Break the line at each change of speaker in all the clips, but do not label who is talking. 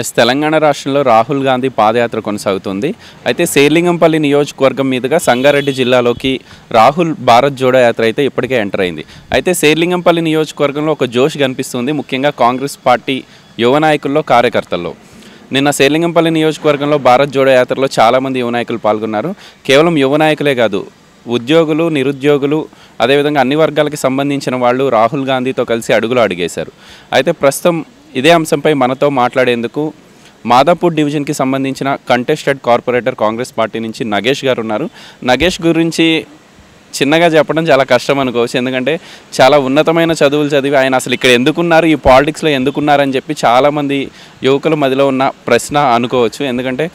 Yes Telangana రాష్ట్రంలో రాహుల్ గాంధీ పాదయాత్ర కొనసాగుతుంది. అయితే సేలింగంపల్లి నియోజకవర్గం మీదుగా సంగారెడ్డి జిల్లాలోకి రాహుల్ భారత్ జోడో యాత్ర అయితే ఇప్పటికే ఎంటర్ అయింది. అయితే సేలింగంపల్లి నియోజకవర్గంలో ఒక జోష్ కనిపిస్తుంది ముఖ్యంగా కాంగ్రెస్ పార్టీ యువ నాయకుల్లో కార్యకర్తల్లో. నిన్న సేలింగంపల్లి నియోజకవర్గంలో భారత్ జోడో యాత్రలో చాలామంది యువ నాయకులు పాల్గొన్నారు. కేవలం యువ నాయకులే కాదు ఉద్యోగులు నిరుద్యోగులు అదేవిధంగా అన్ని వర్గాలకి సంబంధించిన వాళ్ళు రాహుల్ గాంధీతో కలిసి అడుగులు అడిగేశారు. అయితే ప్రస్తుతం ఇదే అంశంపై మనతో మాట్లాడేందుకు మాదాపూర్ డివిజన్కి సంబంధించిన కంటెస్టెడ్ కార్పొరేటర్ కాంగ్రెస్ పార్టీ నుంచి నగేష్ గారు ఉన్నారు. నగేష్ గురించి చిన్నగా చెప్పడం చాలా కష్టం అనుకోవచ్చు. ఎందుకంటే చాలా ఉన్నతమైన చదువులు చదివి ఆయన అసలు ఇక్కడ ఎందుకున్నారు ఈ పాలిటిక్స్లో ఎందుకున్నారని చెప్పి చాలామంది యువకుల మధ్యలో ఉన్న ప్రశ్న అనుకోవచ్చు. ఎందుకంటే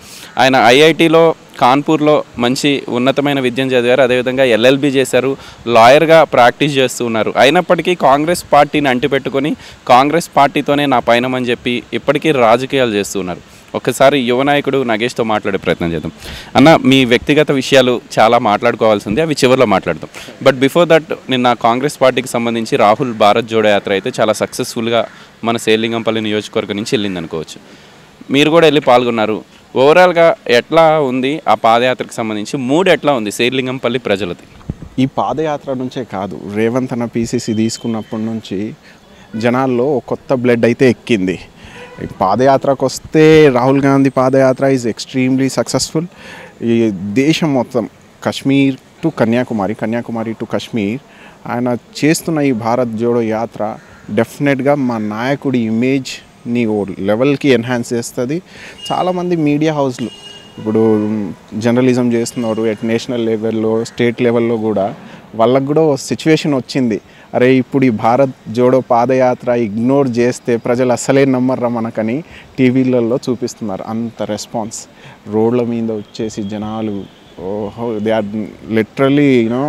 ఆయన ఐఐటిలో కాన్పూర్లో మంచి ఉన్నతమైన విద్యను చదివారు. అదేవిధంగా ఎల్ఎల్బి చేశారు. లాయర్గా ప్రాక్టీస్ చేస్తూ ఉన్నారు. అయినప్పటికీ కాంగ్రెస్ పార్టీని అంటిపెట్టుకొని కాంగ్రెస్ పార్టీతోనే నా పైనమని చెప్పి ఇప్పటికీ రాజకీయాలు చేస్తూ ఉన్నారు. ఒకసారి యువనాయకుడు నగేష్తో మాట్లాడే ప్రయత్నం చేద్దాం. అన్న మీ వ్యక్తిగత విషయాలు చాలా మాట్లాడుకోవాల్సి ఉంది అవి చివరిలో మాట్లాడదాం. బట్ బిఫోర్ దట్ నిన్న కాంగ్రెస్ పార్టీకి సంబంధించి రాహుల్ భారత్ జోడో యాత్ర అయితే చాలా సక్సెస్ఫుల్గా మన సేలింగంపల్లి నియోజకవర్గం నుంచి వెళ్ళింది అనుకోవచ్చు. మీరు కూడా వెళ్ళి పాల్గొన్నారు. ఓవరాల్గా ఎట్లా ఉంది? ఆ పాదయాత్రకు సంబంధించి మూడు ఎట్లా ఉంది సేర్లింగంపల్లి ప్రజలది?
ఈ పాదయాత్ర నుంచే కాదు రేవంత్ అన్న పీసీసీ తీసుకున్నప్పటి నుంచి జనాల్లో ఒక కొత్త బ్లడ్ అయితే ఎక్కింది. పాదయాత్రకు వస్తే Rahul Gandhi padayatra is extremely successful ఈ దేశం మొత్తం కాశ్మీర్ టు కన్యాకుమారి కన్యాకుమారి టు కాశ్మీర్ ఆయన చేస్తున్న ఈ భారత్ జోడో యాత్ర డెఫినెట్గా మా నాయకుడి ఇమేజ్ని ఓ లెవెల్కి ఎన్హాన్స్ చేస్తుంది. చాలామంది మీడియా హౌస్లు ఇప్పుడు జర్నలిజం చేస్తున్నారు ఎట్ నేషనల్ లెవెల్లో స్టేట్ లెవెల్లో కూడా వాళ్ళకు కూడా సిచ్యువేషన్ వచ్చింది. అరే ఇప్పుడు ఈ భారత్ జోడో పాదయాత్ర ఇగ్నోర్ చేస్తే ప్రజలు అసలే నమ్మర్రా మనకని టీవీలలో చూపిస్తున్నారు. అంత రెస్పాన్స్ రోడ్ల మీద వచ్చేసి జనాలు ఓహో they are literally you know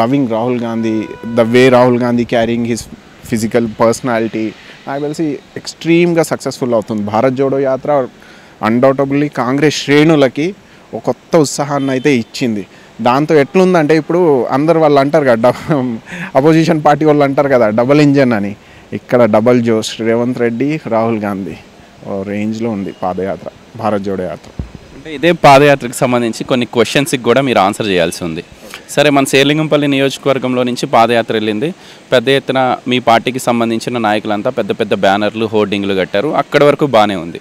loving Rahul Gandhi the way Rahul Gandhi carrying his physical personality నాకు తెలిసి ఎక్స్ట్రీమ్గా సక్సెస్ఫుల్ అవుతుంది. భారత్ జోడో యాత్ర అన్డౌటబుల్లీ కాంగ్రెస్ శ్రేణులకి ఒక కొత్త ఉత్సాహాన్ని అయితే ఇచ్చింది. దాంతో ఎట్లుందంటే ఇప్పుడు అందరు వాళ్ళు అంటారు కదా అపోజిషన్ పార్టీ వాళ్ళు అంటారు కదా డబల్ ఇంజన్ అని. ఇక్కడ డబల్ జోష్ రేవంత్ రెడ్డి రాహుల్ గాంధీ. రేంజ్లో ఉంది పాదయాత్ర భారత్ జోడో యాత్ర.
అంటే ఇదే పాదయాత్రకు సంబంధించి కొన్ని క్వశ్చన్స్కి కూడా మీరు ఆన్సర్ చేయాల్సి ఉంది. సరే మన సేలింగంపల్లి నియోజకవర్గంలో నుంచి పాదయాత్ర వెళ్ళింది. పెద్ద ఎత్తున మీ పార్టీకి సంబంధించిన నాయకులంతా పెద్ద పెద్ద బ్యానర్లు హోర్డింగ్లు కట్టారు. అక్కడి వరకు బాగానే ఉంది.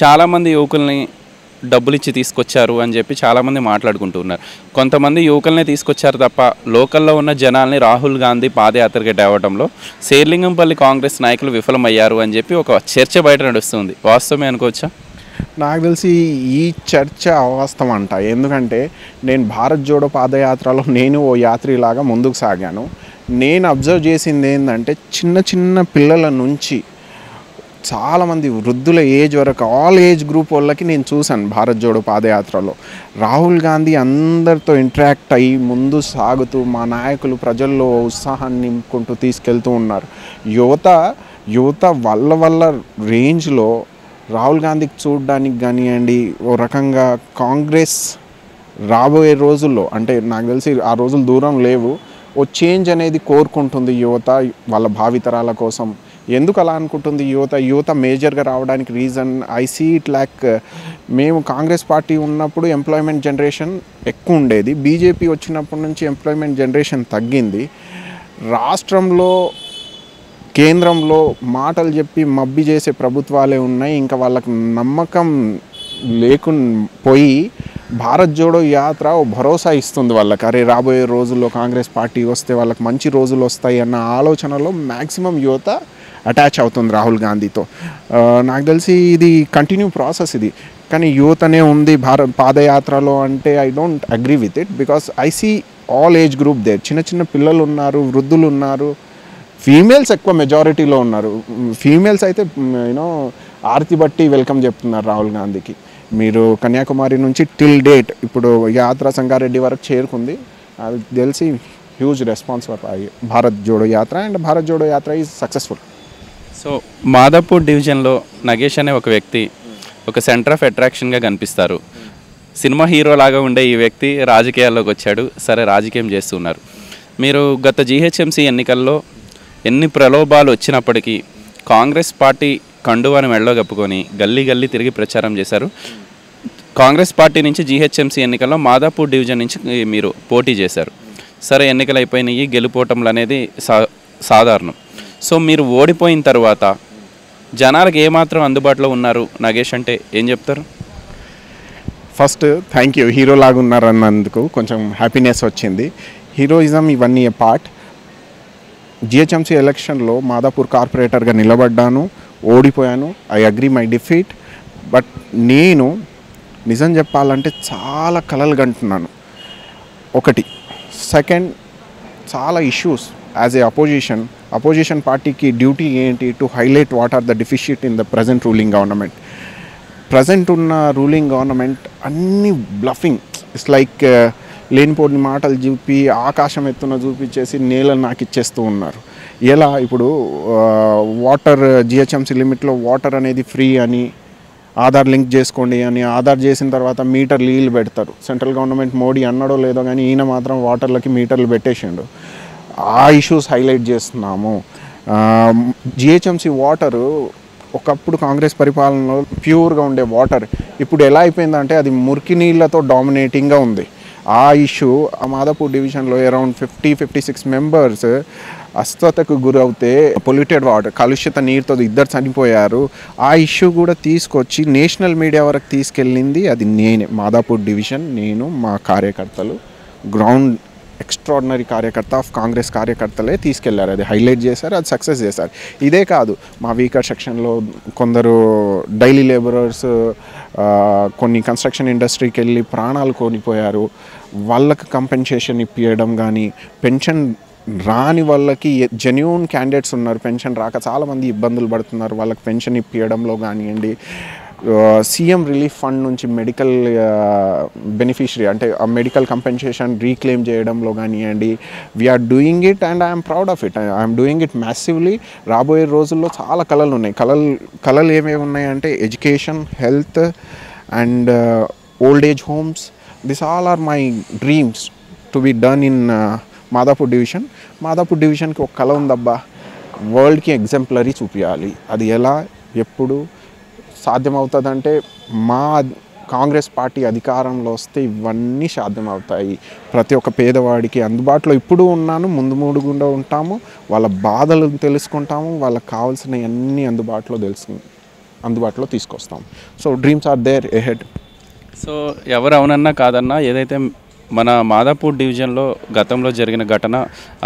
చాలామంది యువకుల్ని డబ్బులు ఇచ్చి తీసుకొచ్చారు అని చెప్పి చాలామంది మాట్లాడుకుంటూ ఉన్నారు కొంతమంది యువకుల్ని తీసుకొచ్చారు తప్ప లోకల్లో ఉన్న జనాల్ని రాహుల్ గాంధీ పాదయాత్రకి తేవడంలో శేర్లింగంపల్లి కాంగ్రెస్ నాయకులు విఫలమయ్యారు అని చెప్పి ఒక చర్చ బయట నడుస్తుంది. వాస్తవమే అనుకోవచ్చా?
నాకు తెలిసి ఈ చర్చ అవాస్తవం అంట ఎందుకంటే నేను భారత్ జోడో పాదయాత్రలో నేను ఓ యాత్రిలాగా ముందుకు సాగాను. నేను అబ్జర్వ్ చేసింది ఏంటంటే చిన్న చిన్న పిల్లల నుంచి చాలామంది వృద్ధుల ఏజ్ వరకు ఆల్ ఏజ్ గ్రూప్ వాళ్ళకి నేను చూశాను భారత్ జోడో పాదయాత్రలో. రాహుల్ గాంధీ అందరితో ఇంటరాక్ట్ అయ్యి ముందు సాగుతూ మా నాయకులు ప్రజల్లో ఉత్సాహాన్ని నింపుకుంటూ తీసుకెళ్తూ ఉన్నారు. యువత యువత వల్ల వల్ల రేంజ్లో రాహుల్ గాంధీకి చూడడానికి కానివ్వండి ఓ రకంగా కాంగ్రెస్ రాబోయే రోజుల్లో అంటే నాకు తెలిసి ఆ రోజులు దూరం లేవు ఓ చేంజ్ అనేది కోరుకుంటుంది యువత వాళ్ళ భావితరాల కోసం. ఎందుకు అలా అనుకుంటుంది యువత? యువత మేజర్గా రావడానికి reason I see it like మేము కాంగ్రెస్ పార్టీ ఉన్నప్పుడు ఎంప్లాయ్మెంట్ జనరేషన్ ఎక్కువ ఉండేది. బీజేపీ వచ్చినప్పటి నుంచి ఎంప్లాయ్మెంట్ జనరేషన్ తగ్గింది. రాష్ట్రంలో కేంద్రంలో మాటలు చెప్పి మబ్బి చేసే ప్రభుత్వాలే ఉన్నాయి. ఇంకా వాళ్ళకి నమ్మకం లేకుండా పోయి భారత్ జోడో యాత్ర ఓ భరోసా ఇస్తుంది వాళ్ళకి. అరే రాబోయే రోజుల్లో కాంగ్రెస్ పార్టీ వస్తే వాళ్ళకి మంచి రోజులు వస్తాయి అన్న ఆలోచనలో మ్యాక్సిమం యువత అటాచ్ అవుతుంది రాహుల్ గాంధీతో. నాకు తెలిసి ఇది కంటిన్యూ ప్రాసెస్ ఇది. కానీ యువతనే ఉంది భారత్ పాదయాత్రలో అంటే I don't agree with it because I see all age group there. చిన్న చిన్న పిల్లలు ఉన్నారు వృద్ధులు ఉన్నారు ఫీమేల్స్ ఎక్కువ మెజారిటీలో ఉన్నారు. ఫీమేల్స్ అయితే యూనో ఆర్తి బట్టి వెల్కమ్ చెప్తున్నారు రాహుల్ గాంధీకి. మీరు కన్యాకుమారి నుంచి టిల్ డేట్ ఇప్పుడు యాత్ర సంగారెడ్డి వరకు చేరుకుంది. అది తెలిసి huge response for Bharat Jodo Yatra and Bharat Jodo Yatra is successful.
So Madhapur డివిజన్లో నగేష్ అనే ఒక వ్యక్తి ఒక సెంటర్ ఆఫ్ అట్రాక్షన్గా కనిపిస్తారు. సినిమా హీరో లాగా ఉండే ఈ వ్యక్తి రాజకీయాల్లోకి వచ్చాడు. సరే రాజకీయం చేస్తున్నారు. మీరు గత జీహెచ్ఎంసీ ఎన్నికల్లో ఎన్ని ప్రలోభాలు వచ్చినప్పటికీ కాంగ్రెస్ పార్టీ కండువాని మెడలో కప్పుకొని గల్లీ గల్లీ తిరిగి ప్రచారం చేశారు. కాంగ్రెస్ పార్టీ నుంచి జీహెచ్ఎంసీ ఎన్నికల్లో మాదాపూర్ డివిజన్ నుంచి మీరు పోటీ చేశారు. సరే ఎన్నికలు అయిపోయినాయి. గెలుపోవటంలు అనేది సా సాధారణం. సో మీరు ఓడిపోయిన తర్వాత జనాలకు ఏమాత్రం అందుబాటులో ఉన్నారు? నాగేష్ అంటే ఏం చెప్తారు?
ఫస్ట్ థ్యాంక్ యూ హీరో లాగా ఉన్నారన్నందుకు కొంచెం హ్యాపీనెస్ వచ్చింది. హీరోయిజం ఇవన్నీ ఏ పార్ట్ జిహెచ్ఎంసీ ఎలక్షన్లో మాదాపూర్ కార్పొరేటర్గా నిలబడ్డాను ఓడిపోయాను. I agree my defeat but నేను నిజం చెప్పాలంటే చాలా కలలు కంటున్నాను ఒకటి. సెకండ్ చాలా issues as a opposition opposition పార్టీకి డ్యూటీ ఏంటి to highlight what are the deficit in the present ruling government present ఉన్న రూలింగ్ గవర్నమెంట్ అన్ని బ్లఫింగ్ ఇట్స్ లైక్ లేనిపోని మాటలు చూపి ఆకాశం ఎత్తున చూపించేసి నేలను నాకు ఇచ్చేస్తూ ఉన్నారు. ఎలా? ఇప్పుడు వాటర్ జిహెచ్ఎంసీ లిమిట్లో వాటర్ అనేది ఫ్రీ అని ఆధార్ లింక్ చేసుకోండి అని ఆధార్ చేసిన తర్వాత మీటర్ నీళ్ళు పెడతారు. సెంట్రల్ గవర్నమెంట్ మోడీ అన్నాడో లేదో కానీ ఈయన మాత్రం వాటర్లకి మీటర్లు పెట్టేసిండు. ఆ ఇష్యూస్ హైలైట్ చేస్తున్నాము. జిహెచ్ఎంసీ వాటరు ఒకప్పుడు కాంగ్రెస్ పరిపాలనలో ప్యూర్గా ఉండే వాటర్ ఇప్పుడు ఎలా అయిపోయిందంటే అది మురికి నీళ్ళతో డామినేటింగ్గా ఉంది. ఆ ఇష్యూ ఆ మాదాపూర్ డివిజన్లో around fifty fifty six members అస్వతకు గురవుతే పొల్యూటెడ్ వాటర్ కలుషిత నీరుతో ఇద్దరు చనిపోయారు. ఆ ఇష్యూ కూడా తీసుకొచ్చి నేషనల్ మీడియా వరకు తీసుకెళ్ళింది అది నేనే. మాదాపూర్ డివిజన్ నేను మా కార్యకర్తలు గ్రౌండ్ ఎక్స్ట్రాడినరీ కార్యకర్త ఆఫ్ కాంగ్రెస్ కార్యకర్తలే తీసుకెళ్ళారు. అది హైలైట్ చేశారు అది సక్సెస్ చేశారు. ఇదే కాదు మా వీకర్ సెక్షన్లో కొందరు డైలీ లేబరర్స్ కొన్ని కన్స్ట్రక్షన్ ఇండస్ట్రీకి వెళ్ళి ప్రాణాలు కోల్పోయారు. వాళ్ళకి కంపెన్సేషన్ ఇప్పించడం కానీ పెన్షన్ రాని వాళ్ళకి జెన్యున్ క్యాండిడేట్స్ ఉన్నారు. పెన్షన్ రాక చాలామంది ఇబ్బందులు పడుతున్నారు. వాళ్ళకి పెన్షన్ ఇప్పించడంలో కానివ్వండి సీఎం రిలీఫ్ ఫండ్ నుంచి మెడికల్ బెనిఫిషరీ అంటే ఆ మెడికల్ కంపెన్సేషన్ రీక్లెయిమ్ చేయడంలో కానివ్వండి we're doing it and I'm proud of it I'm doing it massively రాబోయే రోజుల్లో చాలా కళలు ఉన్నాయి. కళలు కళలు ఏమేమి ఉన్నాయంటే education health and old age homes. This all are my dreams to be done in Madhapur division. Madhapur డివిజన్కి ఒక కళ ఉందబ్బా. వరల్డ్కి ఎగ్జాంపులరీ చూపించాలి అది ఎలా ఎప్పుడు సాధ్యమవుతుందంటే మా కాంగ్రెస్ పార్టీ అధికారంలో వస్తే ఇవన్నీ సాధ్యమవుతాయి. ప్రతి ఒక్క పేదవాడికి అందుబాటులో ఇప్పుడు ఉన్నాను ముందు మూడుగుండా ఉంటాము వాళ్ళ బాధలు తెలుసుకుంటాము వాళ్ళకి కావాల్సిన అన్ని అందుబాటులో తెలుసు అందుబాటులో తీసుకొస్తాం. So dreams are there ahead
so ఎవరు అవునన్నా కాదన్నా ఏదైతే మన మాదాపూర్ డివిజన్లో గతంలో జరిగిన ఘటన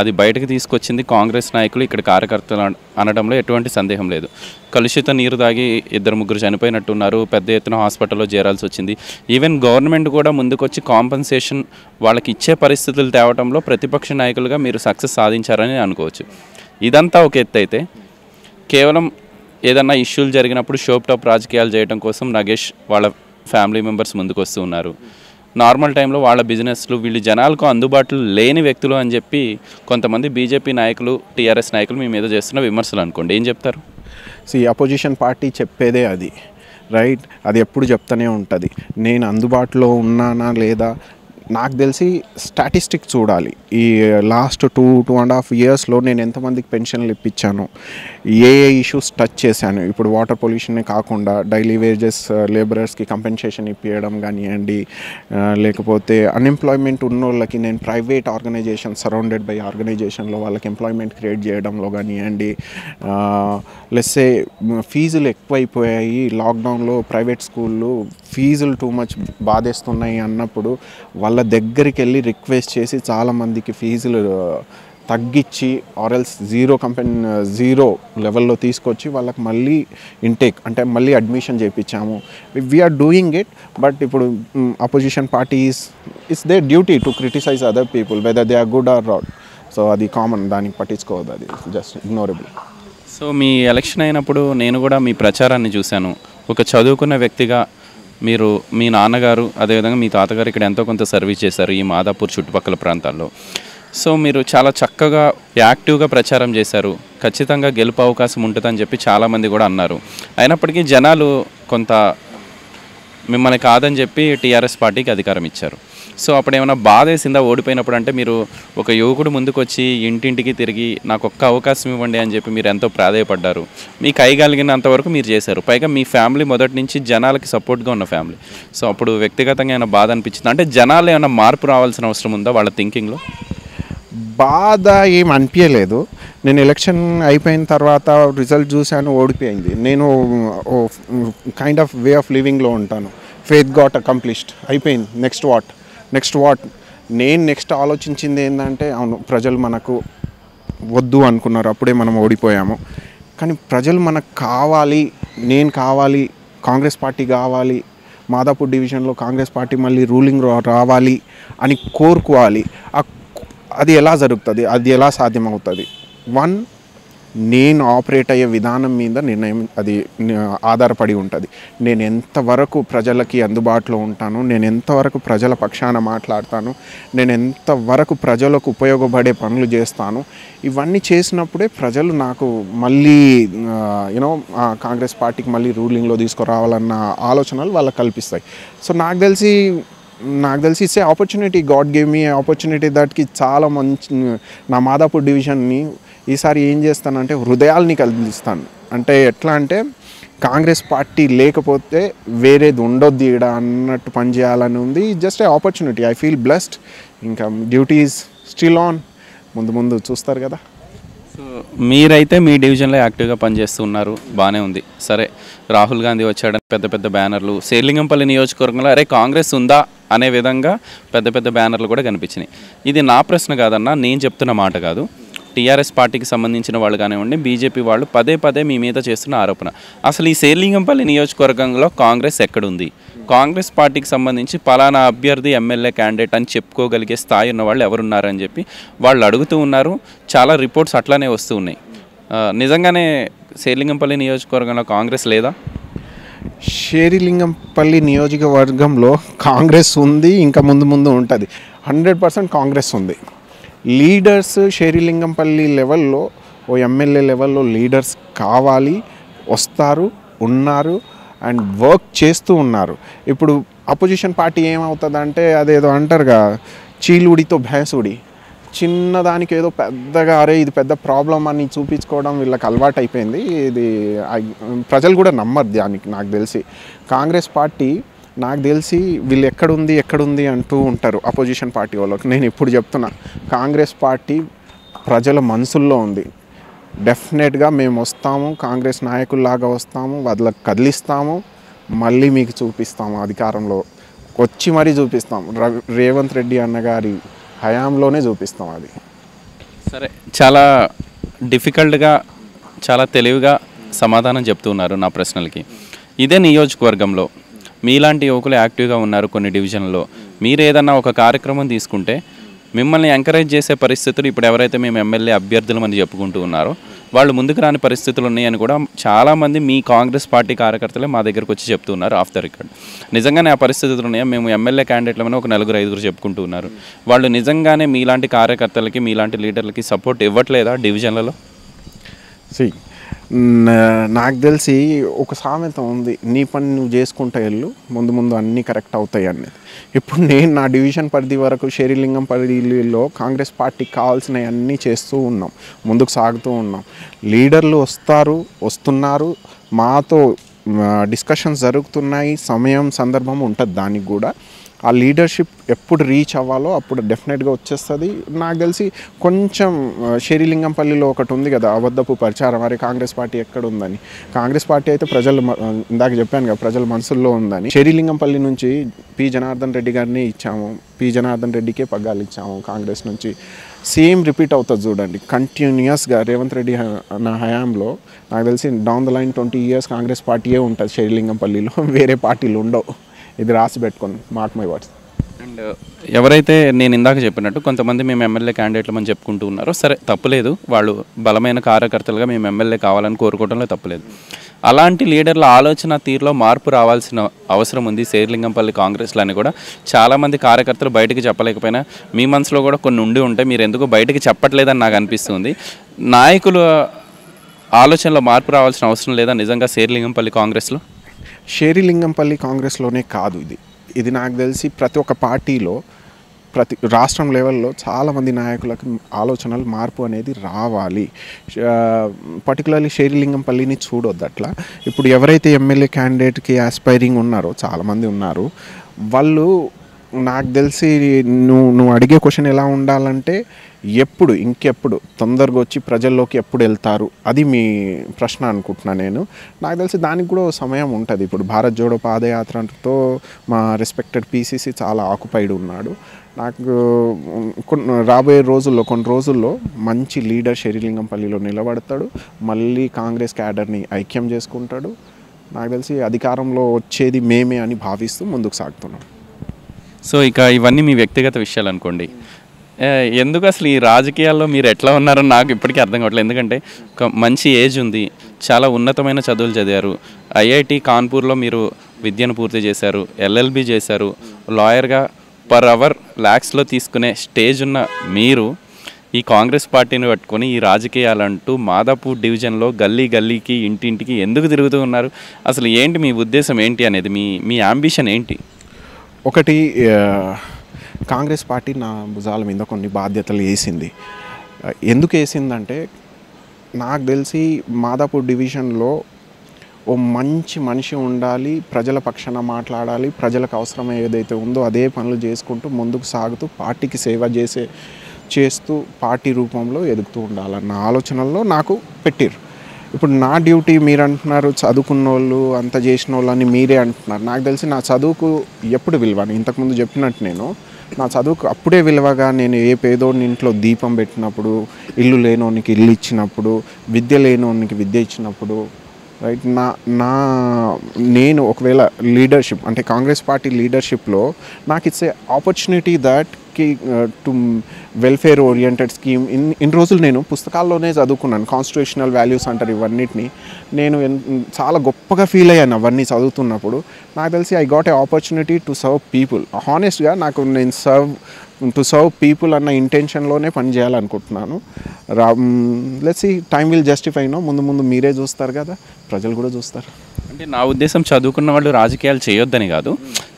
అది బయటకు తీసుకొచ్చింది కాంగ్రెస్ నాయకులు ఇక్కడ కార్యకర్తలు అనడంలో ఎటువంటి సందేహం లేదు. కలుషిత నీరు తాగి ఇద్దరు ముగ్గురు చనిపోయినట్టున్నారు పెద్ద ఎత్తున హాస్పిటల్లో చేరాల్సి వచ్చింది. ఈవెన్ గవర్నమెంట్ కూడా ముందుకొచ్చి కాంపన్సేషన్ వాళ్ళకి ఇచ్చే పరిస్థితులు తేవటంలో ప్రతిపక్ష నాయకులుగా మీరు సక్సెస్ సాధించారని అనుకోవచ్చు. ఇదంతా ఒక ఎత్తు అయితే కేవలం ఏదన్నా ఇష్యూలు జరిగినప్పుడు షోప్ టాప్ రాజకీయాలు చేయడం కోసం నగేష్ వాళ్ళ ఫ్యామిలీ మెంబర్స్ ముందుకు వస్తూ ఉన్నారు. నార్మల్ టైంలో వాళ్ళ బిజినెస్లు వీళ్ళు జనాలకు అందుబాటులో లేని వ్యక్తులు అని చెప్పి కొంతమంది బీజేపీ నాయకులు టీఆర్ఎస్ నాయకులు మీ మీద చేస్తున్న విమర్శలు అనుకోండి. ఏం చెప్తారు?
సి అపోజిషన్ పార్టీ చెప్పేదే అది. రైట్ అది ఎప్పుడు చెప్తూనే ఉంటుంది. నేను అందుబాటులో ఉన్నానా లేదా నాకు తెలిసి స్టాటిస్టిక్ చూడాలి. ఈ last two two and half ఇయర్స్లో నేను ఎంతమందికి పెన్షన్లు ఇప్పించాను? ఏ ఏ ఇష్యూస్ టచ్ చేశాను? ఇప్పుడు వాటర్ పొల్యూషనే కాకుండా డైలీ వేజెస్ లేబరర్స్కి కంపెన్సేషన్ ఇప్పించడం కానివ్వండి uh, లేకపోతే అన్ఎంప్లాయ్మెంట్ ఉన్న వాళ్ళకి నేను ప్రైవేట్ ఆర్గనైజేషన్ సరౌండెడ్ బై ఆర్గనైజేషన్లో వాళ్ళకి ఎంప్లాయ్మెంట్ క్రియేట్ చేయడంలో కానివ్వండి uh, లెస్సే ఫీజులు ఎక్కువైపోయాయి. లాక్డౌన్లో ప్రైవేట్ స్కూళ్ళు ఫీజులు టూ మచ్ బాధేస్తున్నాయి అన్నప్పుడు వాళ్ళ దగ్గరికి వెళ్ళి రిక్వెస్ట్ చేసి చాలామందికి ఫీజులు తగ్గించి ఆర్ఎల్స్ జీరో కంపెనీ జీరో లెవెల్లో తీసుకొచ్చి వాళ్ళకి మళ్ళీ ఇంటేక్ అంటే మళ్ళీ అడ్మిషన్ చేయించాము వీఆర్ డూయింగ్ ఇట్ బట్ ఇప్పుడు opposition parties it's they duty to criticise other people whether they are good or rod so అది కామన్ దానికి పట్టించుకోవద్దు అది జస్ట్ ఇగ్నోరబుల్
సో మీ ఎలక్షన్ అయినప్పుడు నేను కూడా మీ ప్రచారాన్ని చూశాను. ఒక చదువుకున్న వ్యక్తిగా మీరు మీ నాన్నగారు అదేవిధంగా మీ తాతగారు ఇక్కడ ఎంతో కొంత సర్వీస్ చేశారు ఈ మాదాపూర్ చుట్టుపక్కల ప్రాంతాల్లో. సో మీరు చాలా చక్కగా యాక్టివ్గా ప్రచారం చేశారు. ఖచ్చితంగా గెలుపు అవకాశం ఉంటుందని చెప్పి చాలామంది కూడా అన్నారు. అయినప్పటికీ జనాలు కొంత మిమ్మల్ని కాదని చెప్పి టీఆర్ఎస్ పార్టీకి అధికారం ఇచ్చారు. సో అప్పుడు ఏమైనా బాధ వేసిందా ఓడిపోయినప్పుడు? అంటే మీరు ఒక యువకుడు ముందుకు వచ్చి ఇంటింటికి తిరిగి నాకు ఒక్క అవకాశం ఇవ్వండి అని చెప్పి మీరు ఎంతో ప్రాధాయపడ్డారు. మీకు అయ్యగలిగినంత వరకు మీరు చేశారు. పైగా మీ ఫ్యామిలీ మొదటి నుంచి జనాలకి సపోర్ట్గా ఉన్న ఫ్యామిలీ. సో అప్పుడు వ్యక్తిగతంగా ఏమైనా బాధ అనిపించింది? అంటే జనాలు ఏమైనా మార్పు రావాల్సిన అవసరం ఉందా వాళ్ళ థింకింగ్లో?
బాధ ఏం అనిపించలేదు నేను ఎలక్షన్ అయిపోయిన తర్వాత రిజల్ట్ చూశాను ఓడిపోయింది. నేను కైండ్ ఆఫ్ వే ఆఫ్ లివింగ్లో ఉంటాను. ఫేత్ గాట్ అకంప్లిష్డ్ అయిపోయింది. నెక్స్ట్ వాట్ నెక్స్ట్ వాట్ నేను నెక్స్ట్ ఆలోచించింది ఏంటంటే అవును ప్రజలు మనకు వద్దు అనుకున్నారు అప్పుడే మనం ఓడిపోయాము. కానీ ప్రజలు మనకు కావాలి నేను కావాలి కాంగ్రెస్ పార్టీ కావాలి మాదాపూర్ డివిజన్లో కాంగ్రెస్ పార్టీ మళ్ళీ రూలింగ్ రావాలి అని కోరుకోవాలి. అది ఎలా జరుగుతుంది? అది ఎలా సాధ్యమవుతుంది? వన్ నేను ఆపరేట్ అయ్యే విధానం మీద నిర్ణయం అది ఆధారపడి ఉంటుంది. నేను ఎంతవరకు ప్రజలకి అందుబాటులో ఉంటాను నేను ఎంతవరకు ప్రజల పక్షాన మాట్లాడతాను నేను ఎంతవరకు ప్రజలకు ఉపయోగపడే పనులు చేస్తాను ఇవన్నీ చేసినప్పుడే ప్రజలు నాకు మళ్ళీ యూనో కాంగ్రెస్ పార్టీకి మళ్ళీ రూలింగ్లో తీసుకురావాలన్న ఆలోచనలు వాళ్ళకి కల్పిస్తాయి. సో నాకు తెలిసి నాకు తెలిసి ఇచ్చే opportunity. God game me opportunity. దట్కి చాలా మంచి నా మాదాపూర్ డివిజన్ని ఈసారి ఏం చేస్తానంటే హృదయాల్ని కలిగిస్తాను అంటే ఎట్లా అంటే కాంగ్రెస్ పార్టీ లేకపోతే వేరేది ఉండొద్దు ఈడ అన్నట్టు పనిచేయాలని ఉంది. Just a opportunity I feel blessed ఇంకా డ్యూటీస్ స్టిల్ ఆన్ ముందు ముందు చూస్తారు కదా.
సో మీరైతే మీ డివిజన్లో యాక్టివ్గా పనిచేస్తున్నారు. బాగానే ఉంది. సరే రాహుల్ గాంధీ వచ్చాడని పెద్ద పెద్ద బ్యానర్లు సేలింగంపల్లి నియోజకవర్గంలో అరే కాంగ్రెస్ ఉందా? అనే విధంగా పెద్ద పెద్ద బ్యానర్లు కూడా కనిపించినాయి. ఇది నా ప్రశ్న కాదన్నా నేను చెప్తున్న మాట కాదు. టీఆర్ఎస్ పార్టీకి సంబంధించిన వాళ్ళు కానివ్వండి బీజేపీ వాళ్ళు పదే పదే మీ మీద చేస్తున్న ఆరోపణ. అసలు ఈ సేలింగంపల్లి నియోజకవర్గంలో కాంగ్రెస్ ఎక్కడుంది? కాంగ్రెస్ పార్టీకి సంబంధించి పలానా అభ్యర్థి ఎమ్మెల్యే క్యాండిడేట్ అని చెప్పుకోగలిగే స్థాయి ఉన్న వాళ్ళు ఎవరున్నారని చెప్పి వాళ్ళు అడుగుతూ ఉన్నారు. చాలా రిపోర్ట్స్ అట్లానే వస్తూ ఉన్నాయి. నిజంగానే శేలింగంపల్లి నియోజకవర్గంలో కాంగ్రెస్ లేదా?
షేరిలింగంపల్లి నియోజకవర్గంలో కాంగ్రెస్ ఉంది ఇంకా ముందు ముందు ఉంటుంది. హండ్రెడ్ పర్సెంట్ కాంగ్రెస్ ఉంది. లీడర్స్ షేరిలింగంపల్లి లెవెల్లో ఓ ఎమ్మెల్యే లెవెల్లో లీడర్స్ కావాలి వస్తారు ఉన్నారు అండ్ వర్క్ చేస్తూ ఉన్నారు. ఇప్పుడు అపోజిషన్ పార్టీ ఏమవుతుందంటే అదేదో అంటారుగా చీలుడితో భేసుడి. చిన్నదానికి ఏదో పెద్దగా అరే ఇది పెద్ద ప్రాబ్లం అని చూపించుకోవడం వీళ్ళకి అలవాటు అయిపోయింది ఇది ప్రజలు కూడా నమ్మరు దానికి నాకు తెలిసి. కాంగ్రెస్ పార్టీ నాకు తెలిసి వీళ్ళు ఎక్కడుంది ఎక్కడుంది అంటూ ఉంటారు అపోజిషన్ పార్టీ వాళ్ళకి. నేను ఇప్పుడు చెప్తున్నా కాంగ్రెస్ పార్టీ ప్రజల మనసుల్లో ఉంది. డెఫినెట్గా మేము వస్తాము కాంగ్రెస్ నాయకుల్లాగా వస్తాము వాళ్ళకి కదిలిస్తాము మళ్ళీ మీకు చూపిస్తాము అధికారంలో. వచ్చి మరీ చూపిస్తాం. రేవంత్ రెడ్డి అన్నగారి హయాంలోనే చూపిస్తాం అది.
సరే చాలా డిఫికల్ట్గా చాలా తెలివిగా సమాధానం చెప్తున్నారు నా ప్రశ్నలకి. ఇదే నియోజకవర్గంలో మీలాంటి యువకులు యాక్టివ్గా ఉన్నారు కొన్ని డివిజన్లో మీరు ఏదన్నా ఒక కార్యక్రమం తీసుకుంటే మిమ్మల్ని ఎంకరేజ్ చేసే పరిస్థితులు ఇప్పుడు ఎవరైతే మేము ఎమ్మెల్యే అభ్యర్థులు అని చెప్పుకుంటూ ఉన్నారో వాళ్ళు ముందుకు రాని పరిస్థితులు ఉన్నాయని కూడా చాలామంది మీ కాంగ్రెస్ పార్టీ కార్యకర్తలే మా దగ్గరకు వచ్చి చెప్తున్నారు ఆఫ్ ద రికార్డ్. నిజంగానే ఆ పరిస్థితులు ఉన్నాయా? మేము ఎమ్మెల్యే క్యాండిడేట్లమని ఒక నలుగురు ఐదుగురు చెప్పుకుంటూ ఉన్నారు. వాళ్ళు నిజంగానే మీలాంటి కార్యకర్తలకి మీలాంటి లీడర్లకి సపోర్ట్ ఇవ్వట్లేదా డివిజన్లలో?
సి నాకు తెలిసి ఒక సామెత ఉంది నీ పని నువ్వు చేసుకుంటా వెళ్ళు ముందు ముందు అన్నీ కరెక్ట్ అవుతాయి అనేది ఇప్పుడు నేను నా డివిజన్ పరిధి వరకు షేరిలింగం పరిధిలో కాంగ్రెస్ పార్టీకి కావాల్సినవి అన్నీ చేస్తూ ఉన్నాం ముందుకు సాగుతూ ఉన్నాం. లీడర్లు వస్తారు వస్తున్నారు మాతో డిస్కషన్స్ జరుగుతున్నాయి సమయం సందర్భం ఉంటుంది దానికి కూడా. ఆ లీడర్షిప్ ఎప్పుడు రీచ్ అవ్వాలో అప్పుడు డెఫినెట్గా వచ్చేస్తుంది. నాకు తెలిసి కొంచెం ఆ, షేరిలింగంపల్లిలో ఒకటి ఉంది కదా అబద్ధపు ప్రచారం. మరి కాంగ్రెస్ పార్టీ ఎక్కడ ఉందని. కాంగ్రెస్ పార్టీ అయితే ప్రజల మ- ఇందాక చెప్పాను కదా ప్రజల మనసుల్లో ఉందని. షేరిలింగంపల్లి నుంచి పి. జనార్దన్ రెడ్డి గారిని ఇచ్చాము. పి. జనార్దన్ రెడ్డికే పగ్గాలు ఇచ్చాము కాంగ్రెస్ నుంచి. సేమ్ రిపీట్ అవుతుంది చూడండి. కంటిన్యూస్గా రేవంత్ రెడ్డి నా హయాంలో నాకు తెలిసి down the line twenty years Congress పార్టీయే ఉంటుంది షేరిలింగంపల్లిలో. వేరే పార్టీలు ఉండవు. ఇది రాసి పెట్టుకోండి మార్క్ మై వర్డ్స్
అండ్ ఎవరైతే నేను ఇందాక చెప్పినట్టు కొంతమంది మేము ఎమ్మెల్యే క్యాండిడేట్లు అని చెప్పుకుంటూ ఉన్నారో సరే తప్పులేదు వాళ్ళు బలమైన కార్యకర్తలుగా మేము ఎమ్మెల్యే కావాలని కోరుకోవడంలో తప్పులేదు అలాంటి లీడర్ల ఆలోచన తీరులో మార్పు రావాల్సిన అవసరం ఉంది. శేర్లింగంపల్లి కాంగ్రెస్లో అని కూడా. చాలామంది కార్యకర్తలు బయటకు చెప్పలేకపోయినా మీ మనసులో కూడా కొన్ని ఉండి ఉంటే మీరు ఎందుకు బయటకు చెప్పట్లేదని నాకు అనిపిస్తుంది. నాయకుల ఆలోచనలో మార్పు రావాల్సిన అవసరం లేదా నిజంగా శేర్లింగంపల్లి కాంగ్రెస్లో?
షేరిలింగంపల్లి కాంగ్రెస్లోనే కాదు ఇది. ఇది నాకు తెలిసి ప్రతి ఒక్క పార్టీలో ప్రతి రాష్ట్రం లెవెల్లో చాలామంది నాయకులకు ఆలోచనలు మార్పు అనేది రావాలి. పర్టికులర్లీ షేరిలింగంపల్లిని చూడొద్దు అట్లా. ఇప్పుడు ఎవరైతే ఎమ్మెల్యే క్యాండిడేట్కి ఆస్పైరింగ్ ఉన్నారో చాలామంది ఉన్నారు వాళ్ళు నాకు తెలిసి నువ్వు నువ్వు అడిగే క్వశ్చన్ ఎలా ఉండాలంటే ఎప్పుడు ఇంకెప్పుడు తొందరగా వచ్చి ప్రజల్లోకి ఎప్పుడు వెళ్తారు? అది మీ ప్రశ్న అనుకుంటున్నా నేను. నాకు తెలిసి దానికి కూడా సమయం ఉంటుంది. ఇప్పుడు భారత్ జోడో పాదయాత్రతో మా రెస్పెక్టెడ్ పీసీసీ చాలా ఆక్యుపైడ్ ఉన్నాడు. నాకు కొన్ని రాబోయే రోజుల్లో కొన్ని రోజుల్లో మంచి లీడర్ షెరిలింగంపల్లిలో నిలబడతాడు. మళ్ళీ కాంగ్రెస్ క్యాడర్ని ఐక్యం చేసుకుంటాడు. నాకు తెలిసి అధికారంలో వచ్చేది మేమే అని భావిస్తూ ముందుకు సాగుతున్నాం.
సో ఇక ఇవన్నీ మీ వ్యక్తిగత విషయాలు అనుకోండి. ఎందుకు అసలు ఈ రాజకీయాల్లో మీరు ఎట్లా ఉన్నారో నాకు ఇప్పటికీ అర్థం కావట్లేదు. ఎందుకంటే ఒక మంచి ఏజ్ ఉంది చాలా ఉన్నతమైన చదువులు చదివారు. ఐఐటి కాన్పూర్లో మీరు విద్యను పూర్తి చేశారు ఎల్ఎల్బి చేశారు. లాయర్గా పర్ అవర్ ల్యాక్స్లో తీసుకునే స్టేజ్ ఉన్న మీరు ఈ కాంగ్రెస్ పార్టీని పట్టుకొని ఈ రాజకీయాలంటూ మాదాపూర్ డివిజన్లో గల్లీ గల్లీకి ఇంటింటికి ఎందుకు తిరుగుతూ ఉన్నారు? అసలు ఏంటి మీ ఉద్దేశం ఏంటి అనేది మీ మీ అంబిషన్ ఏంటి?
ఒకటి కాంగ్రెస్ పార్టీ నా భుజాల మీద కొన్ని బాధ్యతలు వేసింది. ఎందుకు వేసిందంటే నాకు తెలిసి మాదాపూర్ డివిజన్లో ఓ మంచి మనిషి ఉండాలి ప్రజల పక్షాన మాట్లాడాలి ప్రజలకు అవసరం ఏదైతే ఉందో అదే పనులు చేసుకుంటూ ముందుకు సాగుతూ పార్టీకి సేవ చేసే చేస్తూ పార్టీ రూపంలో ఎదుగుతూ ఉండాలన్న ఆలోచనల్లో నాకు పెట్టిర్రు. ఇప్పుడు నా డ్యూటీ మీరు అంటున్నారు చదువుకున్న వాళ్ళు అంత చేసిన వాళ్ళు అని మీరే అంటున్నారు. నాకు తెలిసి నా చదువుకు ఎప్పుడు విలువని ఇంతకుముందు చెప్పినట్టు నేను నా చదువుకు అప్పుడే విలువగా నేను ఏ పేదోడిని ఇంట్లో దీపం పెట్టినప్పుడు ఇల్లు లేనోనికి ఇల్లు ఇచ్చినప్పుడు విద్య లేనోనికి విద్య ఇచ్చినప్పుడు రైట్ నా నా నేను ఒకవేళ లీడర్షిప్ అంటే కాంగ్రెస్ పార్టీ లీడర్షిప్లో నాకు ఇట్స్ ఏ ఆపర్చునిటీ దట్ కి to welfare oriented scheme in ఇన్ని రోజులు నేను పుస్తకాల్లోనే చదువుకున్నాను. కాన్స్టిట్యూషనల్ వాల్యూస్ అంటారు ఇవన్నిటిని. నేను చాలా గొప్పగా ఫీల్ అయ్యాను అవన్నీ చదువుతున్నప్పుడు. నాకు తెలిసి I got a opportunity to serve people హానెస్ట్గా నాకు నేను సర్వ్ టు సర్వ్ పీపుల్ అన్న ఇంటెన్షన్లోనే పనిచేయాలనుకుంటున్నాను రా let's time will justify no ముందు ముందు మీరే చూస్తారు కదా? ప్రజలు కూడా చూస్తారు.
అంటే నా ఉద్దేశం చదువుకున్న వాళ్ళు రాజకీయాలు చేయొద్దని కాదు.